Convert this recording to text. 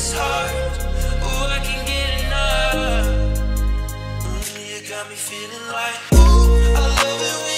it's hard. Ooh, I can get enough. Ooh, you got me feeling like, ooh, I love it when.